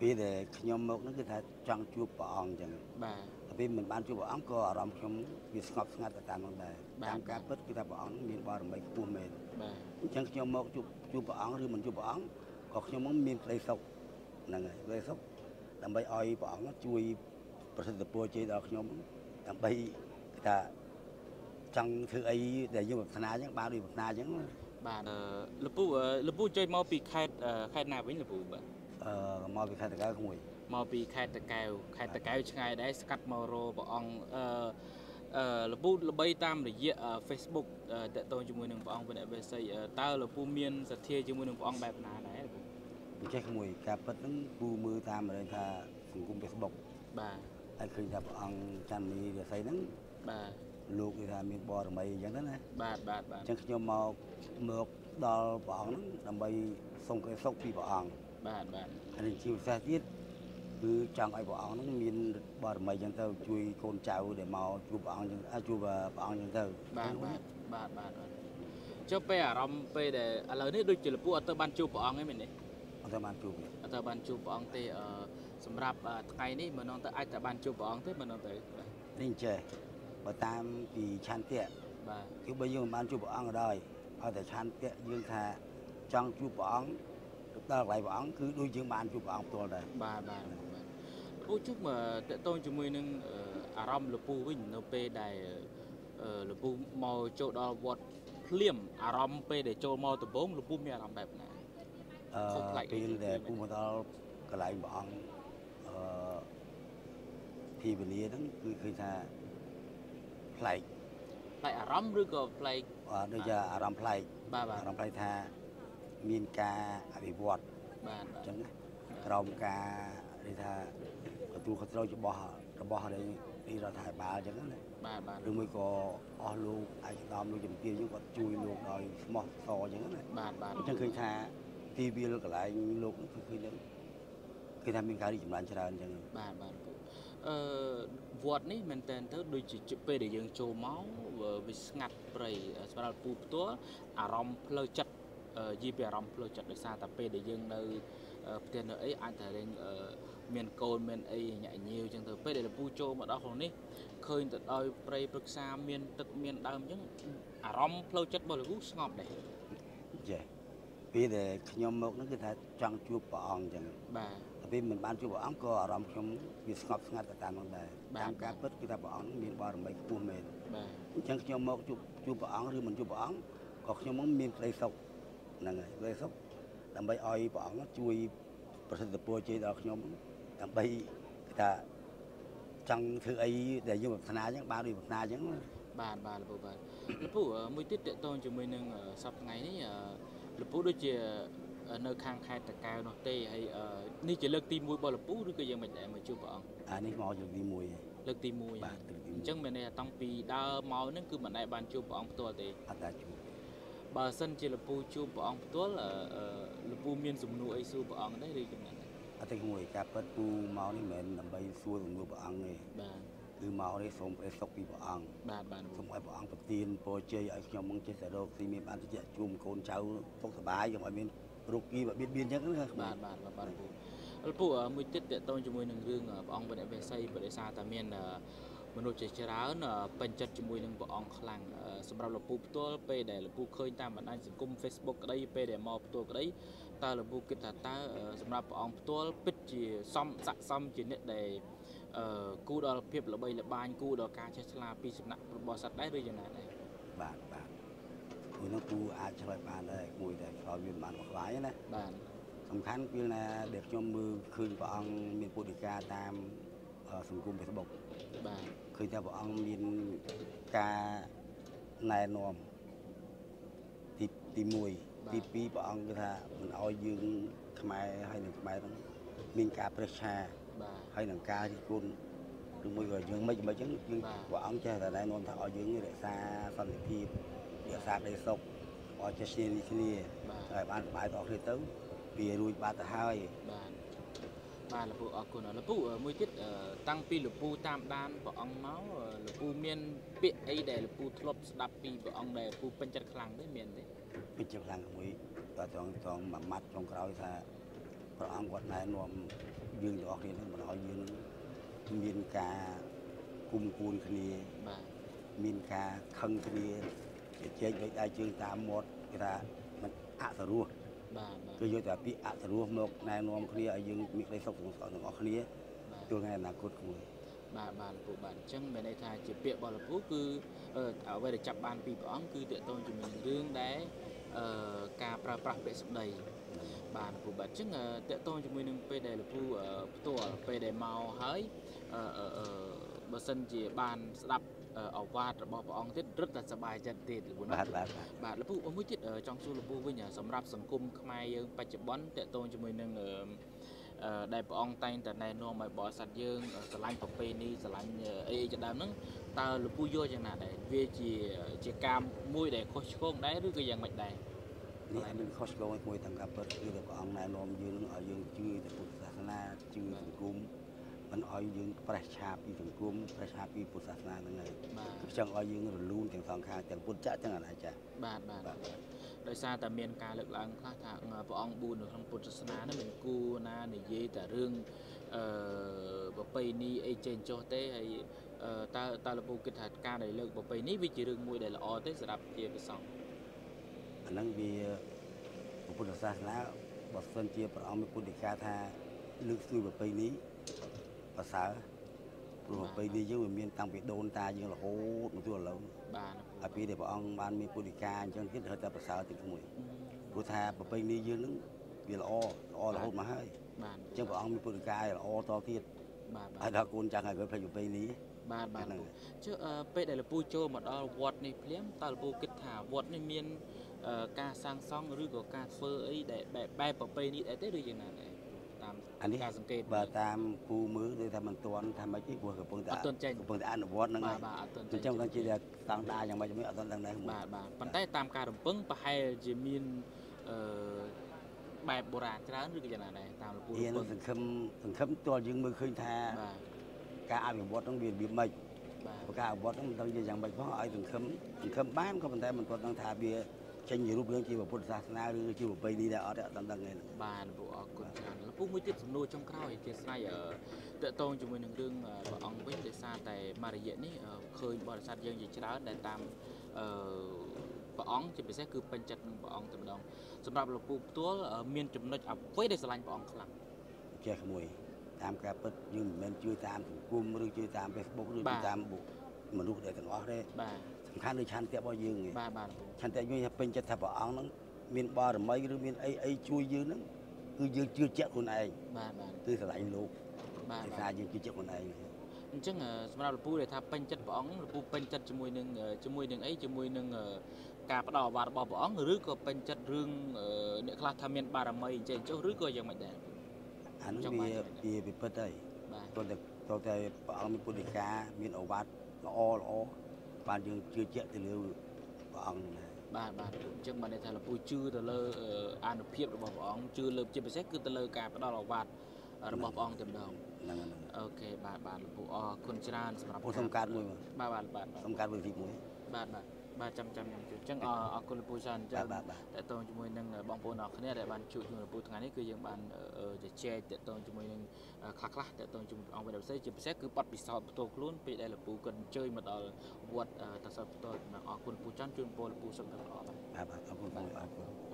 ពេលដែលខ្ញុំមកហ្នឹងគឺថាចង់ជួបព្រះអង្គអញ្ចឹងបាទតែពេលមិនបានជួបព្រះអង្គក៏អារម្មណ៍ខ្ញុំវាស្ងប់ស្ងាត់ទៅតាមនោះដែរបាទតាមការពិតគឺថាព្រះអង្គមានបារមីខ្ពស់មែនបាទអញ្ចឹងខ្ញុំមកជួបជួបព្រះអង្គឬមិនជួបព្រះអង្គក៏ខ្ញុំមកមានក្តីសុខហ្នឹងហើយក្តីសុខដើម្បីឲ្យព្រះអង្គជួយប្រសិទ្ធពរជ័យដល់ខ្ញុំដើម្បីគេថាចង់ធ្វើអីដែលយើងប្រាថ្នាអញ្ចឹងបានដូចប្រាថ្នាអញ្ចឹងបាទអឺលពូអឺលពូចុយមកពីខេត្តអឺខេត្តណាវិញលពូបាទអឺ មកពីខេត្តតកែវក្មួយមកពីខេត្តតកែវខេត្តតកែវឆ្ងាយដែរស្កាត់មករកព្រះអង្គអឺអឺលពូល្បីតាមរយៈអឺ Facebook អឺតកតងជាមួយនឹងព្រះអង្គវិនៈវេសីអឺតើលពូមានសទ្ធាជាមួយនឹងព្រះអង្គបែបណាដែរលពូអញ្ចេះក្មួយការពិតហ្នឹងពូមើលតាមរឿងថាសង្គម Facebook បាទហើយឃើញថាព្រះអង្គច័ន្ទនីរាសីហ្នឹងបាទលោកគេថាមានបរមីអញ្ចឹងទៅណាបាទបាទបាទអញ្ចឹងខ្ញុំមកមកដល់ព្រះអង្គហ្នឹងដើម្បីសូមក្តីសុខពីព្រះអង្គ បាទបាទហើយជាពិសេសទៀតគឺចង់ឲ្យព្រះអង្គហ្នឹងមានបរមីអញ្ចឹងទៅជួយកូនចៅដែលមកជួបព្រះអង្គអញ្ចឹងអាចជួបព្រះអង្គអញ្ចឹងទៅបាទបាទបាទបាទបាទចុះពេលអារម្មណ៍ពេលដែលឥឡូវនេះដូចជាលពូអត់ទៅបានជួបព្រះអង្គទេមែនទេអត់ទៅបានជួបទេអត់ទៅបានជួបព្រះអង្គទេអឺសម្រាប់អឺថ្ងៃនេះមិននងទៅអាចទៅបានជួបព្រះអង្គទេមិននងទៅបាទនេះអញ្ចេះបើតាមពីឆន្ទៈបាទគឺបើយើងមិនបានជួបព្រះអង្គក៏ដោយឲ្យតែឆន្ទៈយើងថាចង់ជួបព្រះអង្គទៅ ដល់កន្លែងព្រះអង្គគឺដូចយើងបានជួបព្រះអង្គផ្ទាល់ដែរបាទបាទបាទពូជុំតកតងជាមួយនឹងអឺអារម្មណ៍លពូវិញនៅពេលដែលអឺលពូមកចូលដល់វត្តភ្លាមអារម្មណ៍ពេលដែលចូលមកដំបូងលពូមានអារម្មណ៍បែបណាអឺខុសប្លែកពេលដែលពីពូមកដល់កន្លែងព្រះអង្គអឺទីវេលាហ្នឹងគឺឃើញថាប្លែកប្លែកអារម្មណ៍ឬក៏ប្លែកអឺដូចជាអារម្មណ៍ប្លែកបាទបាទអារម្មណ៍ប្លែកថា មានការអភិវឌ្ឍបាទអញ្ចឹងណាក្រោមការនិយាយថាទទួលខុសត្រូវរបស់របស់នៃនៃរដ្ឋាភិបាលអញ្ចឹងណាបាទបាទឬមួយក៏អស់លោកឯកឧត្តមលោកជំទាវយើងគាត់ជួយលោកដោយស្មោះសរអញ្ចឹងណាបាទបាទអញ្ចឹងឃើញថាទីវាលកន្លែងលោកហ្នឹងគឺឃើញហ្នឹងគឺថាមានការរីកចម្រើនច្រើនអញ្ចឹងបាទបាទពូអឺវត្តនេះមែនតើទៅដូចជាពេលដែលយើងចូលមកវាស្ងាត់ព្រៃសម្រាប់ពូផ្ទាល់អារម្មណ៍ផ្លូវចិត្តអឺ យីពីអារម្មណ៍ផ្លូវចិត្តដោយសារតែពេលដែលយើងនៅអឺផ្ទះនៅអីអាចតែរៀងអឺមានកូនមានអីញាក់ញៀវអញ្ចឹងទៅពេលដែលពូចូលមកដល់ក្នុងនេះឃើញទៅដោយព្រៃព្រឹក្សាមានទឹកមានដើមអញ្ចឹងអារម្មណ៍ផ្លូវចិត្តរបស់លោកពូស្ងប់ដែរចេះពេលដែលខ្ញុំមកហ្នឹងគឺថាចង់ជួបព្រះអង្គអញ្ចឹងបាទតែពេលមិនបានជួបព្រះអង្គក៏អារម្មណ៍ខ្ញុំវាស្ងប់ស្ងាត់ទៅតាមនោះដែរបាទតាមការពិតគឺថាព្រះអង្គមានបារមីខ្ពស់មែនបាទអញ្ចឹងខ្ញុំមកជួបជួបព្រះអង្គឬមិនជួបព្រះអង្គក៏ខ្ញុំមកមានក្តីសុខ ហ្នឹងហើយក្តីសុខដើម្បីឲ្យព្រះអង្គជួយប្រសិទ្ធពរជ័យដល់ខ្ញុំដើម្បីគេថាចង់ធ្វើអីដែលយើងប្រាថ្នាអញ្ចឹងបានដូចប្រាថ្នាអញ្ចឹងណាបាទបាទលពូបាទលពូអឺមួយទៀតតកតងជាមួយនឹងអឺសប្តាហ៍ថ្ងៃនេះអឺលពូដូចជាអឺនៅខាងខេត្តតកែវនោះទេហើយអឺនេះជាលើកទី1របស់លពូឬក៏យ៉ាងម៉េចដែរមកជួបព្រះអង្គអានេះមកជាទី1ហើយលើកទី1បាទលើកទីអញ្ចឹងមានន័យថាតាំងពីដើមមកហ្នឹងគឺមិនដែលបានជួបព្រះអង្គផ្ទាល់ទេអត់ដែរជួប បើសិនជាលពូជួបព្រះអង្គផ្ទាល់អឺអឺលពូមានសំណួរអីសួរព្រះអង្គដែរឬយ៉ាងណាដែរអត់ទេមួយការពិតពូមកនេះមិនមែនដើម្បីសួរសំណួរព្រះអង្គទេបាទគឺមកនេះសូមក្តីសុខពីព្រះអង្គបាទបាទលពូសូមឲ្យព្រះអង្គប្រទានពរជ័យឲ្យខ្ញុំមកចេះតែរកទីមានបានតិចជួមកូនចៅសុខសប្បាយកុំឲ្យមានរោគគីបបៀតបៀនអញ្ចឹងណាបាទបាទបាទបាទលពូលពូអឺមួយទៀតតកតងជាមួយនឹងរឿងអឺព្រះអង្គវិនៈវេសីបដិសាតែមានអឺ មនុស្សជាច្រើនអឺពេញចិត្តជាមួយនឹងព្រះអង្គខ្លាំងអឺសម្រាប់លពូផ្ទាល់ពេលដែលលពូឃើញតាមបណ្ដាញសង្គម Facebook ក្តីពេលដែលមកផ្ទាល់ក្តីតើលពូគិតថាតើអឺសម្រាប់ព្រះអង្គផ្ទាល់ពិតជាសមស័ក្តិសមជាអ្នកដែលអឺគូដល់ភាពល្បីល្បាញគូដល់ការចេះឆ្លាពីសំណាក់របស់សត្វដែរឬយ៉ាងណាដែរបាទបាទមួយនោះពូអាចឆ្លើយបានដែរមួយដែលឆ្លើយវាមិនបានខ្វាយណាបាទសំខាន់គឺណាដែលខ្ញុំមើលឃើញព្រះអង្គមានពុទ្ធិកាតាមអឺសង្គម Facebook បាទឃើញថាព្រះអង្គមានការណែនាំទីទី1ទី2ព្រះអង្គគឺថាមិនឲ្យយើងខ្មែរហើយនឹងខ្មែរហ្នឹងមានការប្រេះឆាបាទហើយនឹងការរិះគន់ឬមួយក៏យើងមិនមិនអញ្ចឹងយើងបាទព្រះអង្គចេះតែណែនាំថាឲ្យយើងរក្សាសន្តិភាពរក្សាក្តីសុខឲ្យចេះគ្នានេះគ្នាបាទហើយបានសប្បាយតអស់គ្នាទៅវារួចបាត់ទៅហើយបាទ បាទលពូអរគុណលពូអឺមួយទៀតអឺតាំងពីលពូតាមដានព្រះអង្គមកអឺលពូមានពាក្យអីដែលលពូធ្លាប់ស្ដាប់ពីព្រះអង្គដែលលពូពេញចិត្តខ្លាំងទេមានទេពេញចិត្តខ្លាំងមួយតត្រង់ត្រង់មួយម៉ាត់ចុងក្រោយថាព្រះអង្គគាត់ណែនាំយើងទាំងអស់គ្នាហ្នឹងមិនឲ្យយើងមានការគុំគួនគ្នាបាទមានការខឹងគ្នាជជែកដូចដៃជើងតាមមាត់គេថាมันអសរោះបាទបាទ គឺយកតែពាក្យអសរោះមកណែនាំគ្នាឲ្យយើងមានក្តីសុខទាំងទាំងអស់គ្នាបាទចូលថ្ងៃអនាគតមួយបាទបាទលោកពូបាទអញ្ចឹងមានន័យថាជាពាក្យរបស់លោកពូគឺអឺអ្វីដែលចាប់បានពីព្រះអង្គគឺតកតងជាមួយនឹងរឿងដែលអឺការប្រើប្រាស់ពាក្យសម្ដីបាទលោកពូបាទអញ្ចឹងអឺតកតងជាមួយនឹងពេលដែលលោកពូអឺផ្ទាល់ពេលដែលមកហើយអឺអឺអឺ បើសិនជាបានស្ដាប់អឺអវាទរបស់ព្រះអង្គទៀតរឹតតែសប្បាយចិត្តទៀតលោកពូណាបាទបាទបាទបាទលោកពូមួយទៀតអឺចង់សួរលោកពូវិញអឺសម្រាប់សង្គមខ្មែរយើងបច្ចុប្បន្នតកតងជាមួយនឹងអឺអឺដែលព្រះអង្គតែងតែណែនាំឲ្យបរិស័ទយើងអឺស្រឡាញ់ប្រពៃណីស្រឡាញ់អឺអីអីជាដើមហ្នឹងតើលោកពូយល់យ៉ាងណាដែរវាជាជាការមួយដែលខុសឆ្គងដែរឬក៏យ៉ាងម៉េចដែរនេះអត់មានខុសឆ្គងមួយតាមការពិតគឺតែព្រះអង្គណែនាំយើងនឹងឲ្យយើងជឿទៅពុទ្ធសាសនាជឿសង្គម មិនឲ្យយើងប្រេះឆាពីសង្គមប្រេះឆាពីពុទ្ធសាសនាហ្នឹងហើយបាទគឺចង់ឲ្យយើងរលូនទាំងសងខាងទាំងពុទ្ធចក្រទាំងអនាចារ្យបាទបាទបាទដោយសារតែមានការលើកឡើងខ្លះថាអឺព្រះអង្គបួននៅក្នុងពុទ្ធសាសនាហ្នឹងមិនគួរណានិយាយតែរឿងអឺប្រពៃណីអីចេញចុះទេហើយអឺតើតើលោកពូគិតថាការដែលលើកប្រពៃណីវាជារឿងមួយដែលល្អទេសម្រាប់ជាប្រសងអាហ្នឹងវាពុទ្ធសាសនាបើសិនជាព្រះអង្គមានពុទ្ធិកាថាលើកស្ទួយប្រពៃណី ប្រសើរព្រោះប្រពៃណីយើងវាមានតាំងពីដូនតាយើងរហូតមកទល់ឥឡូវបាទហើយពេលដែលព្រះអង្គបានមានពុទ្ធិកាអញ្ចឹងទៀតត្រូវតែប្រសើរទៀតមួយព្រោះថាប្រពៃណីយើងហ្នឹងវាល្អល្អរហូតមកហើយបាទអញ្ចឹងព្រះអង្គមានពុទ្ធិកាឲ្យល្អតទៀតបាទហើយដល់កូនចាំងឲ្យគាត់ផ្លេចប្រពៃណីបាទបាទហ្នឹងចុះអឺពេលដែលលោកពូចូលមកដល់វត្តនេះភ្លាមតើលោកពូគិតថាវត្តនេះមានអឺការសាងសង់ឬក៏ការធ្វើអីដែលបែបបែបប្រពៃណីដែរទេឬយ៉ាងណាដែរ តាមអានេះការសង្កេតបើតាមគូមើលដូចថាមិនទាន់ថាម៉េចទេព្រោះកំពុងតែអត់ទាន់ចេញកំពុងតែអនុវត្តហ្នឹងបាហើទយបាទអត់ទាន់អញ្ចឹងគាត់ជាស្តង់ដារយ៉ាងម៉េចមិនអត់ទាន់ដឹងដែរមួយបាទបាទប៉ុន្តែតាមការរំពឹងប្រហែលជាមានអឺបែបបុរាណច្រើនឬក៏យ៉ាងណាដែរតាមលោកពូរវាំពឹនឹងងសង្ឃឹមសង្ឃឹមទាល់យើងមើលឃើញថាបាទការអភិវឌ្ឍហ្នឹងវារបៀបម៉េចបាទព្រោះការអភិវឌ្ឍហ្នឹងមិនដឹងជាយ៉ាងម៉េចផងឲ្យសង្ឃឹមសង្ឃឹមបានក៏ប៉ុន្តែមិនទាន់ដឹងថាវា ចេញជារូបរាងជាពុទ្ធសាសនាឬជាប្រពៃណីដែរអត់ទេអត់ទាន់ដឹងទេបាទលោកពូអរគុណច្រើនលោកពូមួយទៀតសំណួរចុងក្រោយជាស្រ័យអឺតកតងជាមួយនឹងរឿងអឺព្រះអង្គវិញដោយសារតែមករយៈនេះអឺឃើញបរិស័ទយើងជាច្រើនដែលតាមអឺព្រះអង្គជាពិសេសគឺពេញចិត្តនឹងព្រះអង្គតែម្ដងសម្រាប់លោកពូផ្ទាល់អឺមានចំណុចអ្វីដែលស្រឡាញ់ព្រះអង្គខ្លាំងចេះក្មួយតាមការពិតយើងមិនមែនជួយតាមសង្គមឬជួយតាម Facebook ឬបាជួយទតាមបុគ្គមនុស្សដែលទាំងអស់ទេបាទ សំខាន់លើឆន្ទៈរបស់យើងឯងបាទបាទលោកពូឆន្ទៈយើងថាពេញចិត្តថាព្រះអង្គហ្នឹងមានបារមីឬមានអីអីជួយយើងហ្នឹងគឺយើងជឿជាក់ខ្លួនឯងបាទបាទគឺស្រឡាញ់លោកបាទដោយបាទសារយើងជឿជាក់ខ្លួនឯងអញ្ចឹងអឺសម្រាប់លោកពូដែលថាពេញចិត្តព្រះអង្គលោកពូពេញចិត្តជាមួយនឹងអឺជាមួយនឹងអីជាមួយនឹងអឺការផ្ដល់អាវ៉ារបស់ព្រះអង្គឬក៏ពេញចិត្តរឿងអឺអ្នកខ្លះថាមានបារមីអញ្ចឹងចុះឬក៏យ៉ាងម៉េចដែរអានោះចង់បានវាយ៉ាងម៉េចវាពិពិតហើយបាទតើតែតើតែព្រះអង្គមានពុទ្ធិកាមានអវាទល្អល្អ បានយើងជឿជាក់ទៅលើព្រះអង្គណាបាទបាទលោកពូអញ្ចឹងបានន័យថាលោកពូជឿទៅលើអឺអានុភាពរបស់ព្រះអង្គជឿលើជាពិសេសគឺទៅលើការផ្ដល់អាវ៉ារបស់ព្រះអង្គតែម្ដងហ្នឹងហ្នឹងអូខេបាទបាទលោកពូអរគុណច្រើនសម្រាប់អូសំកាត់មួយមកបាទបាទបាទសំកាត់វិធីមួយបាទបាទ បាទចាំចាំខ្ញុំជួយអញ្ចឹងអរអរគុណលោកពូច្រើនអញ្ចឹបាទងបាទបាទតកតងជាមួយនឹងបងប្អូនអរគ្នាដែលបានជួបជាមួយលោកពូថ្ងៃនេះគឺយើងបានអឺជជែកតកតងជាមួយនឹងខ្លះខ្លះតកតងជាមួយព្រះអង្គវិទ្យាពិសេសជាពិសេសគឺបទពិសោធន៍ផ្ទាល់ខ្លួនពេលដែលលោកពូគាត់អញ្ជើញមកដល់វត្តតកសោតផ្ទាល់អរគុណលោកពូច្រើនជូនពរលោកពូសុខភាពល្អបាទបាទបាទអរគុណអរគុណ